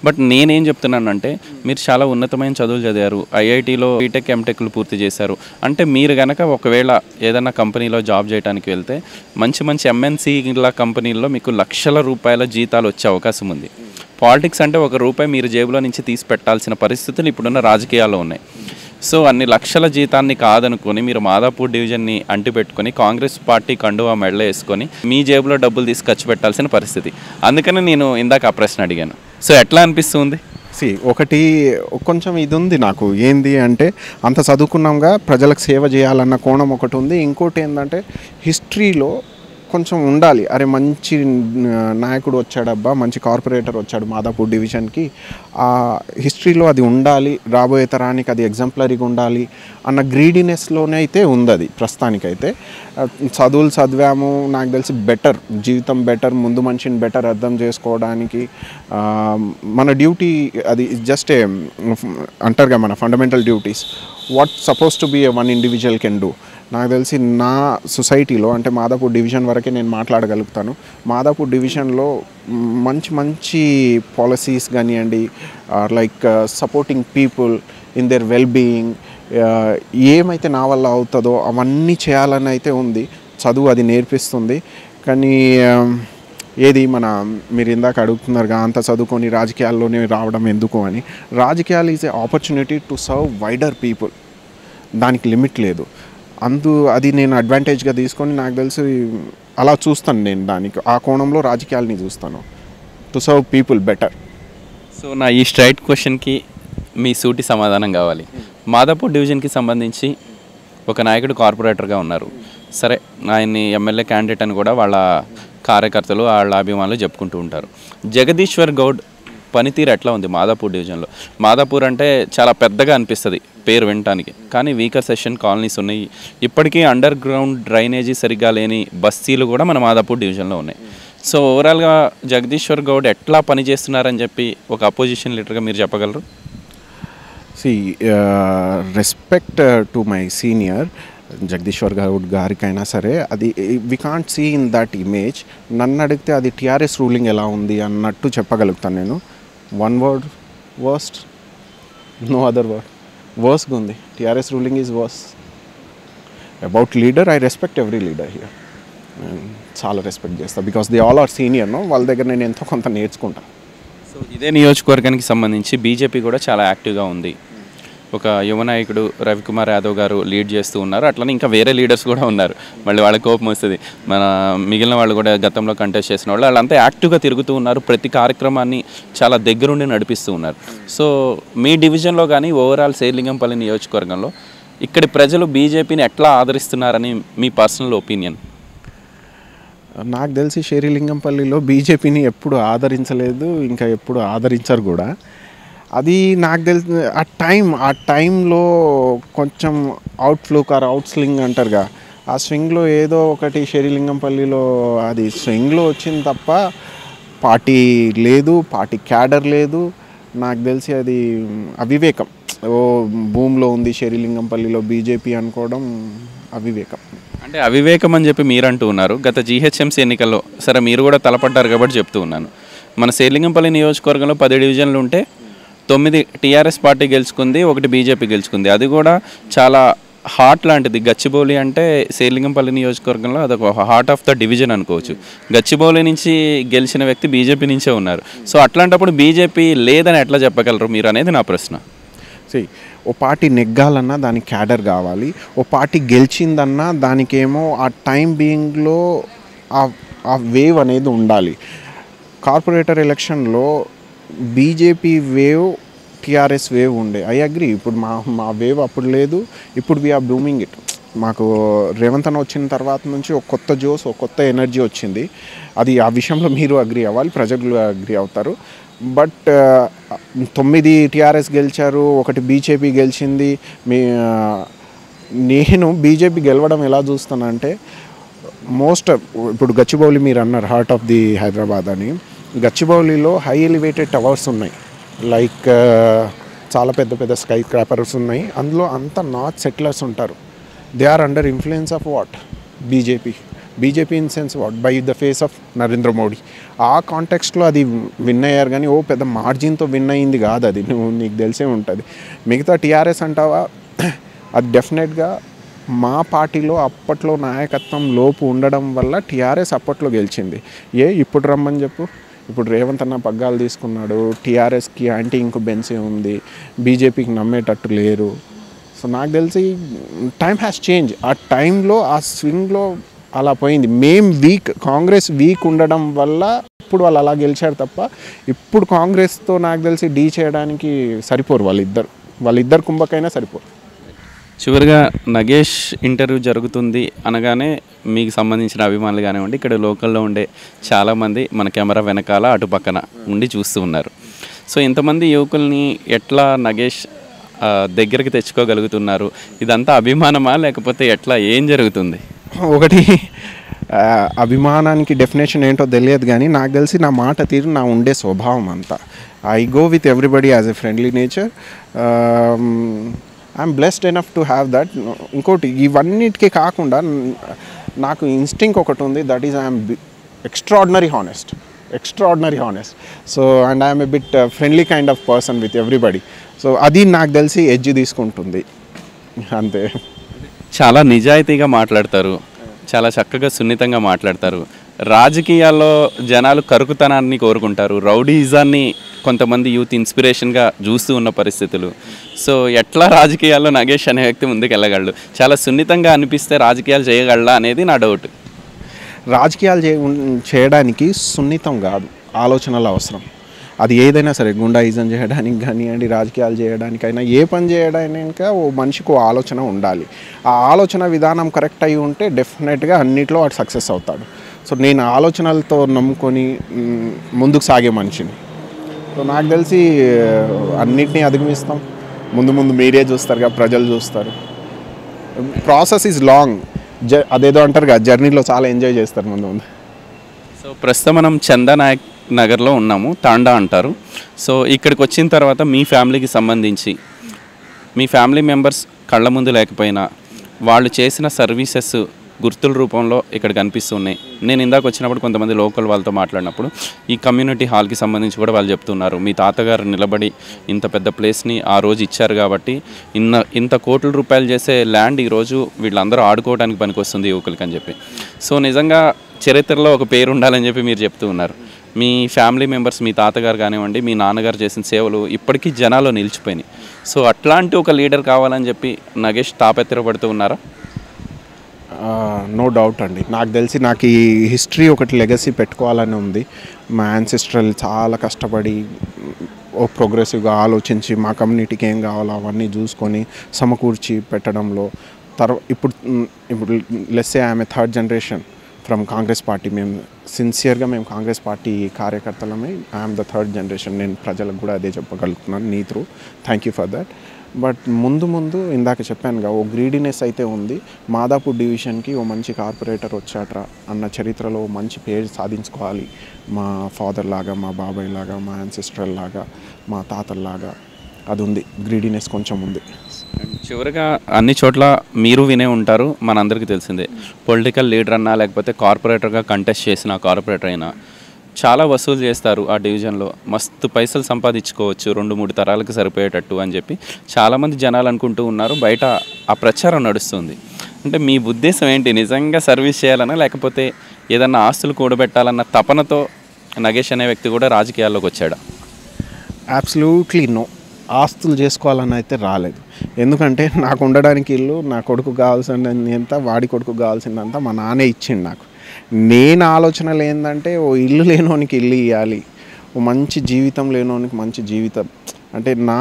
బట్ నేనేం చెప్తున్నానంటే మీరు చాలా ఉన్నతమైన చదువులు చదివారు ఐఐటిలో బీటెక్ ఎంటెక్లు పూర్తి చేశారు. అంటే మీరు గనక ఒకవేళ ఏదైనా కంపెనీలో జాబ్ చేయడానికి వెళ్తే మంచి మంచి ఎంఎన్సీల కంపెనీల్లో మీకు లక్షల రూపాయల జీతాలు వచ్చే అవకాశం ఉంది. పాలిటిక్స్ అంటే ఒక రూపాయి మీరు జేబులో నుంచి తీసి పెట్టాల్సిన పరిస్థితులు ఇప్పుడున్న రాజకీయాల్లో ఉన్నాయి. సో అన్ని లక్షల జీతాన్ని కాదనుకొని మీరు మాదాపూర్ డివిజన్ని అంటిపెట్టుకొని కాంగ్రెస్ పార్టీ కండువా మెడలో వేసుకొని మీ జేబులో డబ్బులు తీసి ఖర్చు పెట్టాల్సిన పరిస్థితి. అందుకని నేను ఇందాక ఆ ప్రశ్న అడిగాను. సో ఎట్లా అనిపిస్తుంది?
సి ఒకటి కొంచెం ఇది ఉంది నాకు. ఏంది అంటే అంత చదువుకున్నాంగా ప్రజలకు సేవ చేయాలన్న కోణం ఒకటి ఉంది. ఇంకోటి ఏంటంటే హిస్టరీలో కొంచెం ఉండాలి. అరే మంచి నాయకుడు వచ్చాడబ్బా మంచి కార్పొరేటర్ వచ్చాడు మాదాపూర్ డివిజన్కి. ఆ హిస్టరీలో అది ఉండాలి రాబోయే తరానికి అది ఎగ్జాంపులరీగా ఉండాలి అన్న గ్రీడీనెస్లోనే అయితే ఉంది అది ప్రస్తుతానికైతే చదువులు చదివాము నాకు తెలిసి బెటర్ జీవితం బెటర్ ముందు మనిషిని బెటర్ అర్థం చేసుకోవడానికి మన డ్యూటీ అది జస్ట్ ఏ అంటారుగా మన fundamental duties. What suppose to be one individual can do. నాకు తెలిసి నా సొసైటీలో అంటే మాదాపూర్ డివిజన్ వరకే నేను మాట్లాడగలుగుతాను. మాదాపూర్ డివిజన్లో మంచి మంచి పాలసీస్ కానివ్వండి like supporting people in their well being ఏమైతే నా వల్ల అవుతుందో అవన్నీ చేయాలని అయితే ఉంది. చదువు అది నేర్పిస్తుంది. కానీ ఏది మన మీరు ఇందాక అడుగుతున్నారుగా అంత చదువుకొని రాజకీయాల్లోనే రావడం ఎందుకు అని. రాజకీయాలు is a opportunity to serve wider people దానికి లిమిట్ లేదు. అందు అది నేను అడ్వాంటేజ్గా తీసుకొని నాకు తెలిసి అలా చూస్తాను నేను దానికి. ఆ కోణంలో రాజకీయాలని చూస్తాను. To serve people better
so నా ఈ స్ట్రైట్ క్వశ్చన్కి మీ సూటి సమాధానం కావాలి. మాదాపూర్ డివిజన్కి సంబంధించి ఒక నాయకుడు కార్పొరేటర్గా ఉన్నారు. సరే ఆయన్ని ఎమ్మెల్యే క్యాండిడేట్ అని కూడా వాళ్ళ కార్యకర్తలు వాళ్ళ అభిమానులు చెప్పుకుంటూ ఉంటారు. జగదీశ్వర్ గౌడ్ పనితీరు ఎట్లా ఉంది మాదాపూర్ డివిజన్లో? మాదాపూర్ అంటే చాలా పెద్దగా అనిపిస్తుంది పేరు వినటానికి. కానీ వీకర్ సెషన్ కాలనీస్ ఉన్నాయి. ఇప్పటికీ అండర్ గ్రౌండ్ డ్రైనేజీ సరిగ్గా లేని బస్తీలు కూడా మన మాదాపూర్ డివిజన్లో ఉన్నాయి. సో ఓవరాల్గా జగదీశ్వర్ గౌడ్ ఎట్లా పనిచేస్తున్నారని చెప్పి ఒక అపోజిషన్ లీడర్గా మీరు చెప్పగలరు?
See respect to my senior Jagadishwar Goud గారికైనా సరే అది we can't see in that image నన్ను అడిగితే అది టీఆర్ఎస్ రూలింగ్ ఎలా ఉంది అన్నట్టు చెప్పగలుగుతాను నేను. One word worst no other word వర్స్గా ఉంది TRS ruling is worse about leader I respect every leader here చాలా రెస్పెక్ట్ చేస్తాను because they all are senior no వాళ్ళ దగ్గర నేను ఎంతో కొంత నేర్చుకుంటాను
సో ఇదే నియోజకవర్గానికి సంబంధించి బీజేపీ కూడా చాలా యాక్టివ్గా ఉంది. ఒక యువ నాయకుడు రవికుమార్ యాదవ్ గారు లీడ్ చేస్తూ ఉన్నారు. అట్లనే ఇంకా వేరే లీడర్స్ కూడా ఉన్నారు. మళ్ళీ వాళ్ళ కోపం వస్తుంది. మన మిగిలిన వాళ్ళు కూడా గతంలో కంటెస్ట్ చేసిన వాళ్ళు వాళ్ళంతా యాక్టివ్గా తిరుగుతూ ఉన్నారు. ప్రతి కార్యక్రమాన్ని చాలా దగ్గరుండి నడిపిస్తూ ఉన్నారు. సో మీ డివిజన్లో కానీ ఓవరాల్ శైలింగంపల్లి నియోజకవర్గంలో ఇక్కడి ప్రజలు బీజేపీని ఎట్లా ఆదరిస్తున్నారని మీ పర్సనల్ ఒపీనియన్
నాకు తెలిసి షేరిలింగంపల్లిలో బీజేపీని ఎప్పుడు ఆదరించలేదు ఇంకా ఎప్పుడు ఆదరించరు కూడా. అది నాకు తెలిసి ఆ టైం ఆ టైంలో కొంచెం అవుట్ ఫ్లూక్ ఆర్ అవుట్ అంటారు అంటారుగా. ఆ స్వింగ్లో ఏదో ఒకటి షేరిలింగంపల్లిలో అది స్వింగ్లో వచ్చింది తప్ప పార్టీ లేదు పార్టీ క్యాడర్ లేదు. నాకు తెలిసి అది అవివేకం. ఓ భూమిలో ఉంది షేరిలింగంపల్లిలో బీజేపీ అనుకోవడం అవివేకం.
అంటే అవివేకం అని చెప్పి మీరు అంటూ ఉన్నారు. గత జీహెచ్ఎంసీ ఎన్నికల్లో సరే మీరు కూడా తలపడ్డారు కాబట్టి చెప్తూ ఉన్నాను. మన సేలింగంపల్లి నియోజకవర్గంలో పది డివిజన్లు ఉంటే తొమ్మిది టీఆర్ఎస్ పార్టీ గెలుచుకుంది ఒకటి బీజేపీ గెలుచుకుంది. అది కూడా చాలా హార్ట్ లాంటిది. గచ్చిబౌలి అంటే సేలింగంపల్లి నియోజకవర్గంలో అదొక హార్ట్ ఆఫ్ ద డివిజన్ అనుకోవచ్చు. గచ్చిబౌలి నుంచి గెలిచిన వ్యక్తి బీజేపీ నుంచే ఉన్నారు. సో అట్లాంటప్పుడు బీజేపీ లేదని ఎట్లా చెప్పగలరు మీరు అనేది నా ప్రశ్న.
సీ ఓ పార్టీ నెగ్గాలన్నా దానికి క్యాడర్ కావాలి. ఓ పార్టీ గెలిచిందన్నా దానికేమో ఆ టైం బీయింగ్లో ఆ ఆ వేవ్ అనేది ఉండాలి. కార్పొరేటర్ ఎలక్షన్లో బీజేపీ వేవ్ టీఆర్ఎస్ వేవ్ ఉండే. I agree. ఇప్పుడు మా మా వేవ్ అప్పుడు లేదు. ఇప్పుడు వీఆర్ బ్లూమింగ్ ఇట్ మాకు రేవంత్ అన్న వచ్చిన తర్వాత నుంచి ఒక కొత్త జోస్ ఒక కొత్త ఎనర్జీ వచ్చింది. అది ఆ విషయంలో మీరు అగ్రి అవ్వాలి ప్రజలు అగ్రి అవుతారు. బట్ uh, తొమ్మిది టీఆర్ఎస్ గెలిచారు ఒకటి బీజేపీ గెలిచింది. మీ uh, నేను బీజేపీ గెలవడం ఎలా చూస్తానంటే మోస్ట్ ఇప్పుడు గచ్చిబౌలి మీరు అన్నారు హార్ట్ ఆఫ్ ది హైదరాబాద్ అని. గచ్చిబౌలిలో హై ఎలివేటెడ్ టవర్స్ ఉన్నాయి. లైక్ చాలా పెద్ద పెద్ద స్కై క్రాపర్స్ ఉన్నాయి. అందులో అంత నార్త్ సెటిలర్స్ ఉంటారు. They are under influence of what? BJP. BJP in sense what? By the face of Narendra Modi. ఆ కాంటెక్స్ట్లో అది విన్ అయ్యారు కానీ ఓ పెద్ద మార్జిన్తో విన్ అయింది కాదు అది. నువ్వు నీకు తెలిసే ఉంటుంది. మిగతా టీఆర్ఎస్ అంటావా? అది డెఫినెట్గా మా పార్టీలో అప్పట్లో నాయకత్వం లోపు ఉండడం వల్ల టీఆర్ఎస్ అప్పట్లో గెలిచింది. ఏ ఇప్పుడు రమ్మని చెప్పు. ఇప్పుడు రేవంత్ అన్న పగ్గాలు తీసుకున్నాడు టీఆర్ఎస్కి యాంటీ ఇంకుబెన్సీ ఉంది బీజేపీకి నమ్మేటట్టు లేరు. సో నాకు తెలిసి టైం హ్యాస్ చేంజ్. ఆ టైంలో ఆ స్వింగ్లో అలా పోయింది. మేం వీక్ కాంగ్రెస్ వీక్ ఉండడం వల్ల ఇప్పుడు వాళ్ళు అలా గెలిచారు తప్ప ఇప్పుడు కాంగ్రెస్తో నాకు తెలిసి డీ చేయడానికి సరిపోరు వాళ్ళిద్దరు. వాళ్ళిద్దరు కుంభకైనా సరిపోరు.
చివరిగా నగేష్ ఇంటర్వ్యూ జరుగుతుంది అనగానే మీకు సంబంధించిన అభిమానులు కానివ్వండి ఇక్కడ లోకల్లో ఉండే చాలామంది మన కెమెరా వెనకాల అటు పక్కన ఉండి చూస్తూ ఉన్నారు. సో ఇంతమంది యువకుల్ని ఎట్లా నగేష్ దగ్గరికి తెచ్చుకోగలుగుతున్నారు? ఇదంతా అభిమానమా లేకపోతే ఎట్లా ఏం జరుగుతుంది?
ఒకటి అభిమానానికి డెఫినేషన్ ఏంటో తెలియదు కానీ నాకు తెలిసి నా మాట తీరు నా ఉండే స్వభావం అంతా. I go with everybody as a friendly nature I'm blessed enough to have that ఇంకోటి ఇవన్నిటికీ కాకుండా నాకు ఇన్స్టింక్ ఒకటి ఉంది. That is I'm extraordinary honest extraordinary honest so and I'm a bit friendly kind of person with everybody so అది నాకు తెలిసి edge తీసుకుంటుంది. అంతే.
చాలా నిజాయితీగా మాట్లాడతారు. చాలా చక్కగా సున్నితంగా మాట్లాడతారు. రాజకీయాల్లో జనాలు కరుకుతనాన్ని కోరుకుంటారు రౌడీజాన్ని కొంతమంది యూత్ ఇన్స్పిరేషన్గా చూస్తూ ఉన్న పరిస్థితులు. సో ఎట్లా రాజకీయాల్లో నగేష్ అనే వ్యక్తి ముందుకెళ్ళగలడు? చాలా సున్నితంగా అనిపిస్తే రాజకీయాలు చేయగలడా అనేది నా డౌట్.
రాజకీయాలు చే చేయడానికి సున్నితం కాదు ఆలోచనలు అవసరం. అది ఏదైనా సరే గుండాయిజం చేయడానికి కానివ్వండి రాజకీయాలు చేయడానికైనా ఏ పని చేయడానిక ఓ మనిషికి ఓ ఆలోచన ఉండాలి. ఆ ఆలోచన విధానం కరెక్ట్ అయి ఉంటే డెఫినెట్గా అన్నిట్లో వాడు సక్సెస్ అవుతాడు. సో నేను ఆలోచనలతో నమ్ముకొని ముందుకు సాగే మనిషిని. సో నాకు తెలిసి అన్నిటినీ అధిగమిస్తాం. ముందు ముందు మీరే చూస్తారు కదా ప్రజలు చూస్తారు. Process is long. జ అదేదో అంటారు కదా జర్నీలో చాలా ఎంజాయ్ చేస్తారు ముందు ముందు.
సో ప్రస్తుతం మనం చందానాయక్ నగర్లో ఉన్నాము తాండా అంటారు. సో ఇక్కడికి వచ్చిన తర్వాత మీ ఫ్యామిలీకి సంబంధించి మీ ఫ్యామిలీ మెంబర్స్ కళ్ళ ముందు లేకపోయినా వాళ్ళు చేసిన సర్వీసెస్ గుర్తుల రూపంలో ఇక్కడ కనిపిస్తున్నాయి. నేను ఇందాక వచ్చినప్పుడు కొంతమంది లోకల్ వాళ్ళతో మాట్లాడినప్పుడు ఈ కమ్యూనిటీ హాల్కి సంబంధించి కూడా వాళ్ళు చెప్తున్నారు. మీ తాతగారు నిలబడి ఇంత పెద్ద ప్లేస్ని ఆ రోజు ఇచ్చారు కాబట్టి ఇన్న ఇంత కోట్ల రూపాయలు చేసే ల్యాండ్ ఈరోజు వీళ్ళందరూ ఆడుకోవడానికి పనికొస్తుంది యువకులకి అని చెప్పి. సో నిజంగా చరిత్రలో ఒక పేరు ఉండాలని చెప్పి మీరు చెప్తూ ఉన్నారు. మీ ఫ్యామిలీ మెంబర్స్ మీ తాతగారు కానివ్వండి మీ నాన్నగారు చేసిన సేవలు ఇప్పటికీ జనాలు నిలిచిపోయినాయి. సో అట్లాంటి ఒక లీడర్ కావాలని చెప్పి నగేష్ తాపత్రపడుతూ ఉన్నారా?
నో డౌట్ అండి. నాకు తెలిసి నాకు ఈ హిస్టరీ ఒకటి లెగసీ పెట్టుకోవాలని ఉంది. మా యాన్సిస్ట్రల్ చాలా కష్టపడి ఓ ప్రోగ్రెసివ్గా ఆలోచించి మా కమ్యూనిటీకి ఏం కావాలో అవన్నీ చూసుకొని సమకూర్చి పెట్టడంలో తర్వా ఇప్పుడు ఇప్పుడు లెస్సే ఆమె third generation from Congress party. మేము సిన్సియర్గా మేము కాంగ్రెస్ పార్టీ కార్యకర్తలమే. ఐఎమ్ ద థర్డ్ జనరేషన్ నేను ప్రజలకు కూడా అదే చెప్పగలుగుతున్నాను. నీ through thank you for that but ముందు ముందు ఇందాక చెప్పానుగా ఓ గ్రీడినెస్ అయితే ఉంది. మాదాపూర్ డివిజన్కి ఓ మంచి కార్పొరేటర్ వచ్చాట్రా అన్న చరిత్రలో మంచి పేరు సాధించుకోవాలి. మా ఫాదర్ లాగా మా బాబాయ్ లాగా మా యాన్సిస్టర్ లాగా మా తాతల్లాగా అది ఉంది. గ్రీడినెస్ కొంచెం ఉంది.
చివరిగా అన్ని చోట్ల మీరు వినే ఉంటారు మనందరికీ తెలిసిందే. పొలిటికల్ లీడర్ అన్నా లేకపోతే కార్పొరేటర్గా కంటెస్ట్ చేసిన కార్పొరేటర్ అయినా చాలా వసూలు చేస్తారు ఆ డివిజన్లో. మస్తు పైసలు సంపాదించుకోవచ్చు రెండు మూడు తరాలకు సరిపోయేటట్టు అని చెప్పి చాలామంది జనాలు అనుకుంటూ ఉన్నారు. బయట ఆ ప్రచారం నడుస్తుంది. అంటే మీ ఉద్దేశం ఏంటి? నిజంగా సర్వీస్ చేయాలన్నా లేకపోతే ఏదన్నా ఆస్తులు కూడబెట్టాలన్న తపనతో నగేష్ అనే వ్యక్తి కూడా రాజకీయాల్లోకి వచ్చాడు?
అబ్సల్యూట్లీ నో ఆస్తులు చేసుకోవాలని అయితే రాలేదు. ఎందుకంటే నాకు ఉండడానికి ఇల్లు నా కొడుకు కావాల్సిన ఎంత వాడి కొడుకు కావాల్సిందంతా మా నాన్నే ఇచ్చిండు నాకు. నేను ఆలోచనలు ఏంటంటే ఓ ఇల్లు లేనోనికి ఇల్లు ఇవ్వాలి ఓ మంచి జీవితం లేనోనికి మంచి జీవితం. అంటే నా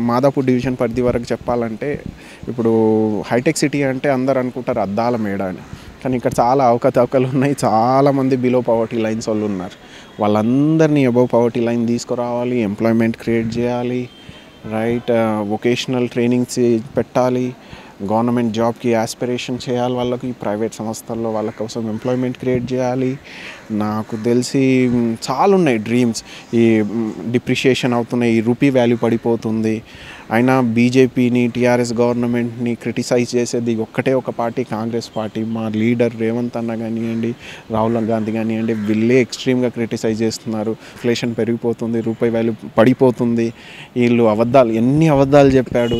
మాదాపూర్ డివిజన్ పరిధి వరకు చెప్పాలంటే ఇప్పుడు హైటెక్ సిటీ అంటే అందరు అనుకుంటారు అద్దాల మేడ అని. కానీ ఇక్కడ చాలా అవకతవకలు ఉన్నాయి. చాలామంది బిలో పవర్టీ లైన్స్ వాళ్ళు ఉన్నారు. వాళ్ళందరినీ అబవ్ పవర్టీ లైన్ తీసుకురావాలి ఎంప్లాయ్మెంట్ క్రియేట్ చేయాలి రైట్ వొకేషనల్ ట్రైనింగ్స్ పెట్టాలి. గవర్నమెంట్ జాబ్కి ఆస్పిరేషన్ చేయాలి వాళ్ళకి ప్రైవేట్ సంస్థల్లో వాళ్ళ కోసం ఎంప్లాయ్మెంట్ క్రియేట్ చేయాలి. నాకు తెలిసి చాలా ఉన్నాయి డ్రీమ్స్ ఈ డిప్రిషియేషన్ అవుతున్నాయి ఈ రూపీ వాల్యూ పడిపోతుంది. అయినా బీజేపీని టీఆర్ఎస్ గవర్నమెంట్ని క్రిటిసైజ్ చేసేది ఒక్కటే ఒక పార్టీ కాంగ్రెస్ పార్టీ. మా లీడర్ రేవంత్ అన్న కానివ్వండి రాహుల్ గాంధీ కానివ్వండి వీళ్ళే ఎక్స్ట్రీమ్గా క్రిటిసైజ్ చేస్తున్నారు. ఇన్ఫ్లేషన్ పెరిగిపోతుంది రూపాయి వాల్యూ పడిపోతుంది. వీళ్ళు అబద్ధాలు ఎన్ని అబద్ధాలు చెప్పాడు.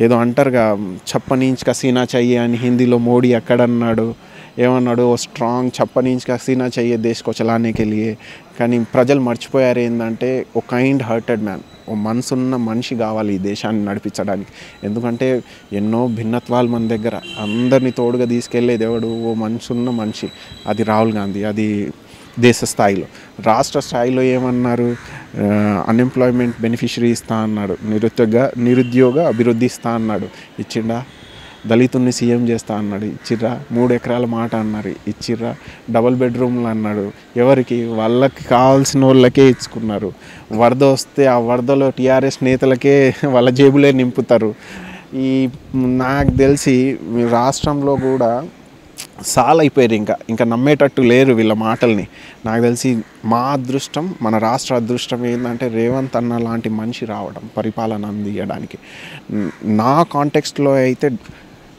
ఏదో అంటారుగా చప్పనీంచ్ కసీనా చెయ్యి అని హిందీలో మోడీ ఎక్కడన్నాడు ఏమన్నాడు ఓ స్ట్రాంగ్ చప్పనీంచ్ కసీనా చెయ్యే దేశకు చలానేకి కానీ ప్రజలు మర్చిపోయారు ఏంటంటే ఓ కైండ్ హర్టెడ్ మ్యాన్ ఓ మనసున్న మనిషి కావాలి ఈ దేశాన్ని నడిపించడానికి. ఎందుకంటే ఎన్నో భిన్నత్వాలు మన దగ్గర. అందరినీ తోడుగా తీసుకెళ్ళే దేవుడు ఓ మనసున్న మనిషి. అది రాహుల్ గాంధీ అది దేశ స్థాయిలో. రాష్ట్ర స్థాయిలో ఏమన్నారు? అన్ఎంప్లాయ్మెంట్ బెనిఫిషరీ ఇస్తా అన్నాడు. నిరుద్యోగ నిరుద్యోగ అభివృద్ధి ఇస్తా అన్నాడు. ఇచ్చిండా? దళితుల్ని సీఎం చేస్తా అన్నాడు ఇచ్చిర్రా మూడు ఎకరాల మాట అన్నారు ఇచ్చిర్రా డబల్ బెడ్రూమ్లు అన్నాడు. ఎవరికి? వాళ్ళకి కావాల్సిన వాళ్ళకే ఇచ్చుకున్నారు. వరద వస్తే ఆ వరదలో టీఆర్ఎస్ నేతలకే వాళ్ళ జేబులే నింపుతారు. ఈ నాకు తెలిసి రాష్ట్రంలో కూడా సాల్ అయిపోయారు ఇంకా. ఇంకా నమ్మేటట్టు లేరు వీళ్ళ మాటల్ని. నాకు తెలిసి మా అదృష్టం మన రాష్ట్ర అదృష్టం ఏంటంటే రేవంత్ అన్న లాంటి మనిషి రావడం పరిపాలన అందియడానికి. నా కాంటెక్స్ట్లో అయితే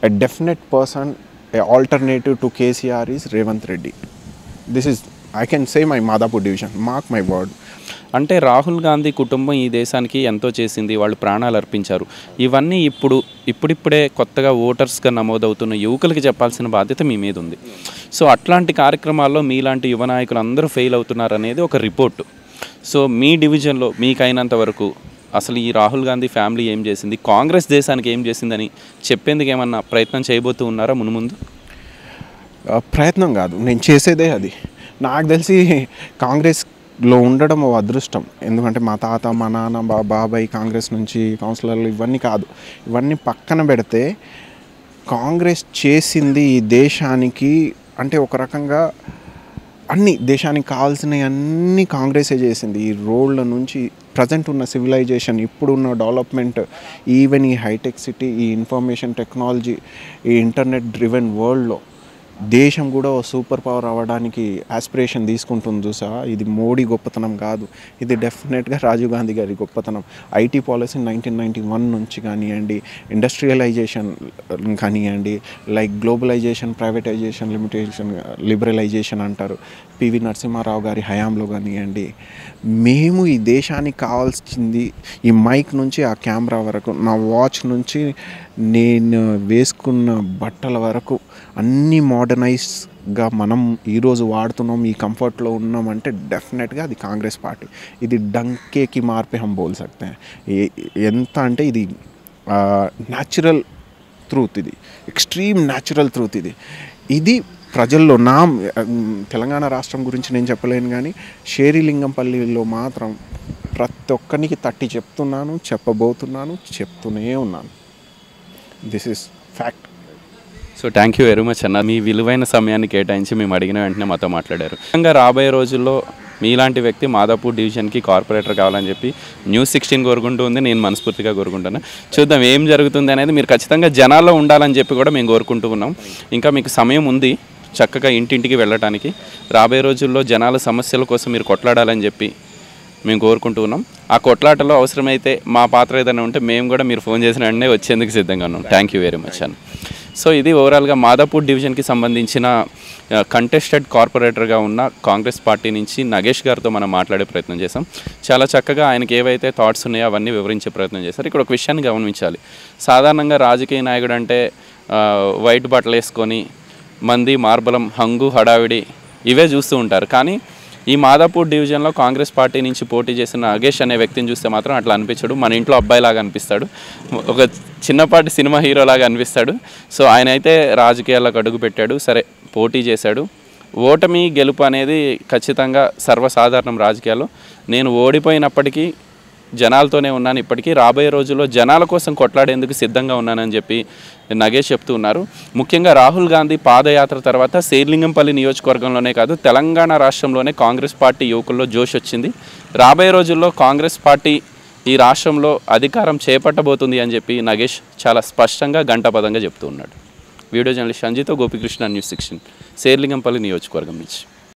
a definite person a alternative to KCR is Revanth Reddy this is I can say my Madhapur division mark my word
అంటే రాహుల్ గాంధీ కుటుంబం ఈ దేశానికి ఎంతో చేసింది వాళ్ళు ప్రాణాలు అర్పించారు. ఇవన్నీ ఇప్పుడు ఇప్పుడిప్పుడే కొత్తగా ఓటర్స్గా నమోదవుతున్న యువకులకి చెప్పాల్సిన బాధ్యత మీ మీద ఉంది. సో అట్లాంటి కార్యక్రమాల్లో మీలాంటి యువ నాయకులు అందరూ ఫెయిల్ అవుతున్నారు అనేది ఒక రిపోర్టు సో మీ డివిజన్లో మీకైనంత వరకు అసలు ఈ రాహుల్ గాంధీ ఫ్యామిలీ ఏం చేసింది? కాంగ్రెస్ దేశానికి ఏం చేసిందని చెప్పేందుకు ఏమన్నా ప్రయత్నం చేయబోతూ ఉన్నారా మునుముందు
ప్రయత్నం కాదు. నేను చేసేదే అది. నాకు తెలిసి కాంగ్రెస్లో ఉండడం ఓ అదృష్టం. ఎందుకంటే మా తాత మా నాన్న బా బాబాయ్ కాంగ్రెస్ నుంచి కౌన్సిలర్లు ఇవన్నీ కాదు. ఇవన్నీ పక్కన పెడితే కాంగ్రెస్ చేసింది ఈ దేశానికి అంటే ఒక రకంగా అన్ని దేశానికి కావాల్సినవి అన్ని కాంగ్రెసే చేసింది. ఈ రోడ్ల నుంచి ప్రజెంట్ ఉన్న సివిలైజేషన్ ఇప్పుడున్న డెవలప్మెంట్ ఈవెన్ ఈ హైటెక్ సిటీ ఈ ఇన్ఫర్మేషన్ టెక్నాలజీ ఈ ఇంటర్నెట్ డ్రివెన్ వరల్డ్లో దేశం కూడా సూపర్ పవర్ అవ్వడానికి ఆస్పిరేషన్ తీసుకుంటుంది చూసా ఇది మోడీ గొప్పతనం కాదు. ఇది డెఫినెట్గా రాజీవ్ గాంధీ గారి గొప్పతనం. IT policy nineteen ninety one నుంచి కానివ్వండి ఇండస్ట్రియలైజేషన్ కానివ్వండి like globalisation privatisation limitation liberalisation అంటారు. పివి నరసింహారావు గారి హయాంలో కానివ్వండి మేము ఈ దేశానికి కావాల్సింది ఈ మైక్ నుంచి ఆ కెమెరా వరకు నా వాచ్ నుంచి నేను వేసుకున్న బట్టల వరకు అన్నీ మోడర్నైజ్గా మనం ఈరోజు వాడుతున్నాం ఈ కంఫర్ట్లో ఉన్నాం అంటే డెఫినెట్గా అది కాంగ్రెస్ పార్టీ. ఇది డంకేకి మార్పే హం బోల్ సక్తే ఎంత అంటే ఇది న్యాచురల్ ట్రూత్ ఇది. ఎక్స్ట్రీమ్ న్యాచురల్ ట్రూత్ ఇది. ఇది ప్రజల్లో నా తెలంగాణ రాష్ట్రం గురించి నేను చెప్పలేను కానీ షేరిలింగంపల్లిలో మాత్రం ప్రతి ఒక్కరికి తట్టి చెప్తున్నాను చెప్పబోతున్నాను చెప్తూనే ఉన్నాను. This is fact
so thank you very much అన్న. మీ విలువైన సమయాన్ని కేటాయించి మేము అడిగిన వెంటనే మాతో మాట్లాడారు. ముఖ్యంగా రాబోయే రోజుల్లో మీలాంటి వ్యక్తి మాదాపూర్ డివిజన్కి కార్పొరేటర్ కావాలని చెప్పి న్యూస్ సిక్స్టీన్ కోరుకుంటూ ఉంది నేను మనస్ఫూర్తిగా కోరుకుంటాను. చూద్దాం ఏం జరుగుతుంది అనేది మీరు ఖచ్చితంగా జనాల్లో ఉండాలని చెప్పి కూడా మేము కోరుకుంటూ ఉన్నాం. ఇంకా మీకు సమయం ఉంది చక్కగా ఇంటింటికి వెళ్ళటానికి. రాబోయే రోజుల్లో జనాల సమస్యల కోసం మీరు కొట్లాడాలని చెప్పి మేము కోరుకుంటూ ఉన్నాం. ఆ కొట్లాటలో అవసరమైతే మా పాత్ర ఏదైనా ఉంటే మేము కూడా మీరు ఫోన్ చేసిన వెంటనే వచ్చేందుకు సిద్ధంగా ఉన్నాం. థ్యాంక్ యూ వెరీ మచ్ అని సో ఇది ఓవరాల్గా మాదాపూర్ డివిజన్కి సంబంధించిన కంటెస్టెడ్ కార్పొరేటర్గా ఉన్న కాంగ్రెస్ పార్టీ నుంచి నగేష్ గారితో మనం మాట్లాడే ప్రయత్నం చేసాం చాలా చక్కగా ఆయనకి ఏవైతే థాట్స్ ఉన్నాయో అవన్నీ వివరించే ప్రయత్నం చేశారు. ఇక్కడ ఒక విషయాన్ని గమనించాలి. సాధారణంగా రాజకీయ నాయకుడు అంటే వైట్ బట్టలు వేసుకొని మంది మార్బలం హంగు హడావిడి ఇవే చూస్తూ ఉంటారు. కానీ ఈ మాదాపూర్ డివిజన్లో కాంగ్రెస్ పార్టీ నుంచి పోటీ చేసిన నాగేష్ అనే వ్యక్తిని చూస్తే మాత్రం అట్లా అనిపించడు. మన ఇంట్లో అబ్బాయిలాగా అనిపిస్తాడు. ఒక చిన్నపాటి సినిమా హీరోలాగా అనిపిస్తాడు. సో ఆయన అయితే రాజకీయాల్లోకి అడుగు పెట్టాడు. సరే పోటీ చేశాడు. ఓటమి గెలుపు అనేది ఖచ్చితంగా సర్వసాధారణం రాజకీయాల్లో. నేను ఓడిపోయినప్పటికీ జనాలతోనే ఉన్నాను ఇప్పటికీ. రాబోయే రోజుల్లో జనాల కోసం కొట్లాడేందుకు సిద్ధంగా ఉన్నానని చెప్పి నగేష్ చెప్తూ ఉన్నారు. ముఖ్యంగా రాహుల్ గాంధీ పాదయాత్ర తర్వాత శేర్లింగంపల్లి నియోజకవర్గంలోనే కాదు తెలంగాణ రాష్ట్రంలోనే కాంగ్రెస్ పార్టీ యువకుల్లో జోష్ వచ్చింది. రాబోయే రోజుల్లో కాంగ్రెస్ పార్టీ ఈ రాష్ట్రంలో అధికారం చేపట్టబోతుంది అని చెప్పి నగేష్ చాలా స్పష్టంగా గంటపదంగా చెప్తూ ఉన్నాడు. వీడియో జర్నలిస్ట్ సంజీతో గోపికృష్ణ న్యూస్ సిక్స్టీన్ శేర్లింగంపల్లి నియోజకవర్గం నుంచి.